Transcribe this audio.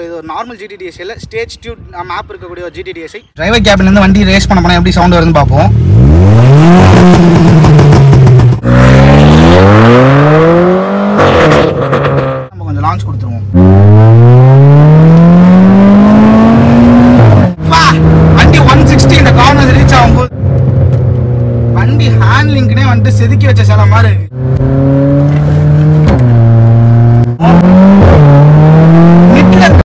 இது ஒரு நார்மல் ஜிடிடிஎஸ்ஐயில் ஸ்டேஜ் டியூட் மேப் இருக்கக்கூடிய ஒரு ஜிடிடிஎஸ்ஐ டிரைவர் கேபின்லேருந்து வண்டி ரேஸ் பண்ண போனால் எப்படி சவுண்ட் வருதுன்னு பார்ப்போம். நம்ம கொஞ்சம் லான்ச் கொடுத்துருவோம். வண்டி ஒன் சிக்ஸ்டி இந்த கார்னர் ரீச் ஆகும்போது. வண்டி ஹேண்ட்லிங்க்னே வந்துட்டு செதுக்கி வச்ச சில மாதிரி இருக்கு.